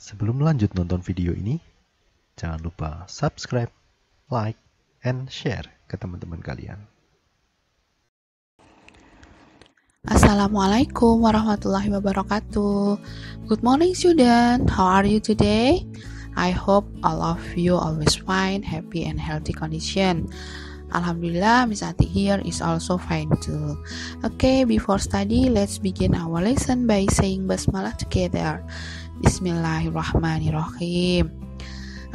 Sebelum lanjut nonton video ini, jangan lupa subscribe, like, and share ke teman-teman kalian. Assalamualaikum warahmatullahi wabarakatuh. Good morning student. How are you today? I hope all of you always fine, happy and healthy condition. Alhamdulillah, Miss Ati here is also fine too. Okay, before study, let's begin our lesson by saying basmalah together. Bismillahirrahmanirrahim.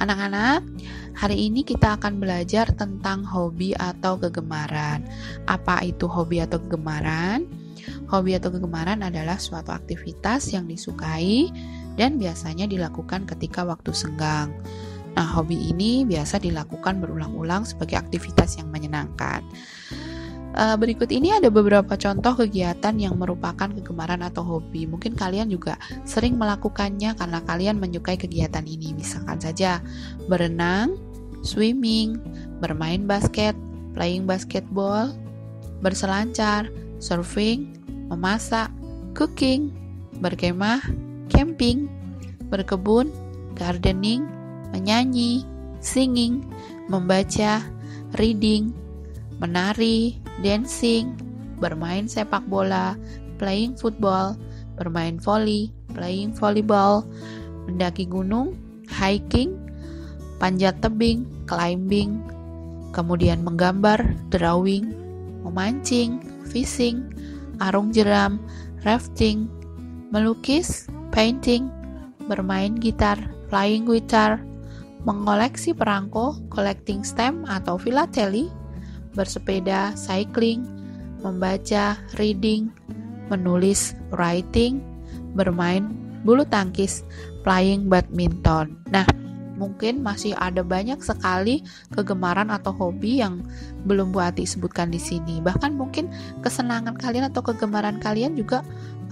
Anak-anak, hari ini kita akan belajar tentang hobi atau kegemaran. Apa itu hobi atau kegemaran? Hobi atau kegemaran adalah suatu aktivitas yang disukai dan biasanya dilakukan ketika waktu senggang. Nah, hobi ini biasa dilakukan berulang-ulang sebagai aktivitas yang menyenangkan. Uh, berikut ini ada beberapa contoh kegiatan yang merupakan kegemaran atau hobi. Mungkin kalian juga sering melakukannya karena kalian menyukai kegiatan ini. Misalkan saja berenang, swimming, bermain basket, playing basketball, berselancar, surfing, memasak, cooking, berkemah, camping, berkebun, gardening, menyanyi, singing, membaca, reading, menari, dancing, bermain sepak bola, playing football, bermain volley, playing volleyball, mendaki gunung, hiking, panjat tebing, climbing, kemudian menggambar, drawing, memancing, fishing, arung jeram, rafting, melukis, painting, bermain gitar, flying guitar, mengoleksi perangko, collecting stamp atau filateli, bersepeda, cycling, membaca, reading, menulis, writing, bermain bulu tangkis, playing badminton. Nah, mungkin masih ada banyak sekali kegemaran atau hobi yang belum Bu Ati sebutkan di sini. Bahkan mungkin kesenangan kalian atau kegemaran kalian juga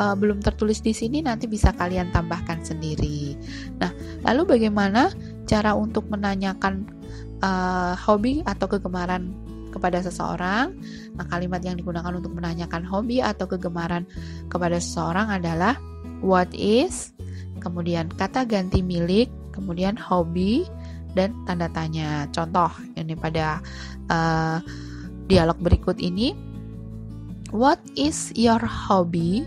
uh, belum tertulis di sini nanti bisa kalian tambahkan sendiri. Nah, lalu bagaimana cara untuk menanyakan uh, hobi atau kegemaran kepada seseorang. Nah, kalimat yang digunakan untuk menanyakan hobi atau kegemaran kepada seseorang adalah what is, kemudian kata ganti milik, kemudian hobi dan tanda tanya. Contoh ini pada uh, dialog berikut ini. What is your hobby?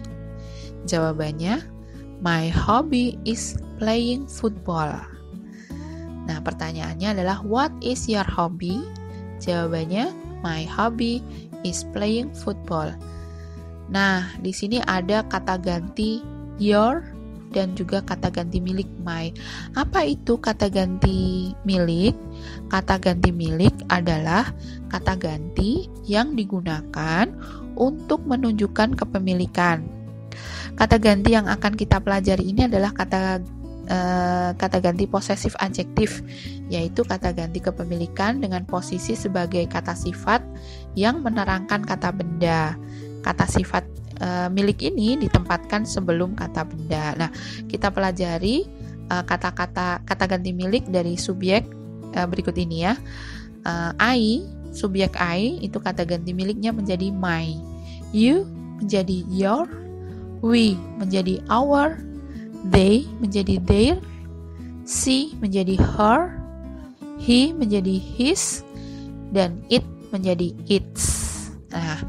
Jawabannya, my hobby is playing football. Nah, pertanyaannya adalah what is your hobby? Jawabannya, my hobby is playing football. Nah, di sini ada kata ganti your dan juga kata ganti milik my. Apa itu kata ganti milik? Kata ganti milik adalah kata ganti yang digunakan untuk menunjukkan kepemilikan. Kata ganti yang akan kita pelajari ini adalah kata uh, kata ganti posesif adjektif, yaitu kata ganti kepemilikan dengan posisi sebagai kata sifat yang menerangkan kata benda. Kata sifat uh, milik ini ditempatkan sebelum kata benda. Nah, kita pelajari kata-kata uh, kata ganti milik dari subjek berikut ini ya. I, subjek I itu kata ganti miliknya menjadi my. You menjadi your, we menjadi our, They menjadi their, she menjadi her, he menjadi his, dan it menjadi its. Nah,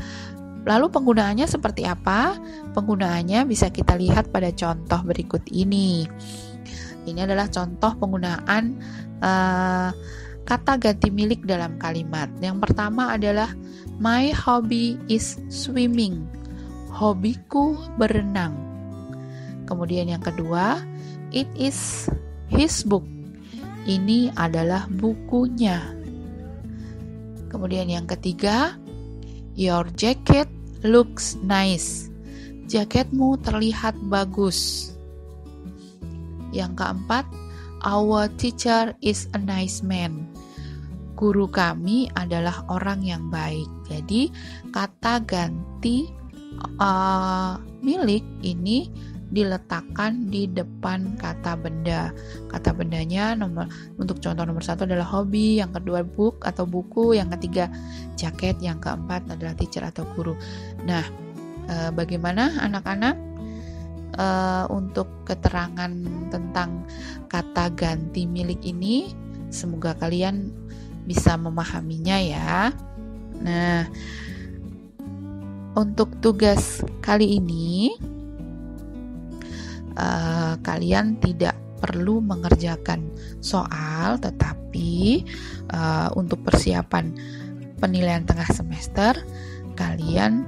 lalu penggunaannya seperti apa? Penggunaannya bisa kita lihat pada contoh berikut ini. Ini adalah contoh penggunaan uh, kata ganti milik dalam kalimat. Yang pertama adalah my hobby is swimming. Hobiku berenang. Kemudian yang kedua, it is his book. Ini adalah bukunya. Kemudian yang ketiga, your jacket looks nice. Jaketmu terlihat bagus. Yang keempat, our teacher is a nice man. Guru kami adalah orang yang baik. Jadi kata ganti uh, milik ini diletakkan di depan kata benda. Kata bendanya nomor untuk contoh nomor satu adalah hobi, yang kedua book atau buku, yang ketiga jaket, yang keempat adalah teacher atau guru. Nah, e, bagaimana anak-anak? uh, untuk keterangan tentang kata ganti milik ini. Semoga kalian bisa memahaminya ya. Nah, untuk tugas kali ini uh, kalian tidak perlu mengerjakan soal, tetapi uh, untuk persiapan penilaian tengah semester, kalian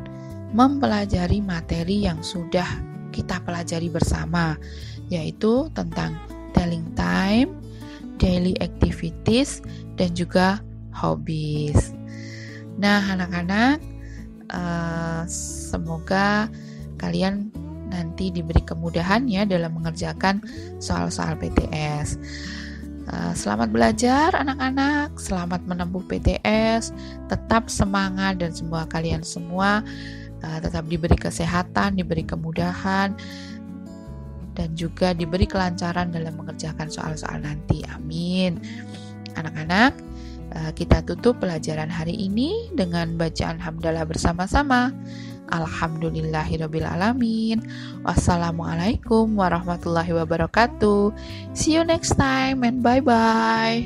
mempelajari materi yang sudah kita pelajari bersama, yaitu tentang telling time, daily activities, dan juga hobbies. Nah, anak-anak, uh, semoga kalian nanti diberi kemudahan ya dalam mengerjakan soal-soal PTS. Uh, selamat belajar anak-anak, selamat menempuh PTS, tetap semangat dan semua kalian semua uh, tetap diberi kesehatan, diberi kemudahan dan juga diberi kelancaran dalam mengerjakan soal-soal nanti. Amin. Anak-anak, uh, kita tutup pelajaran hari ini dengan bacaan hamdalah bersama-sama alamin Wassalamualaikum warahmatullahi wabarakatuh. See you next time and bye bye.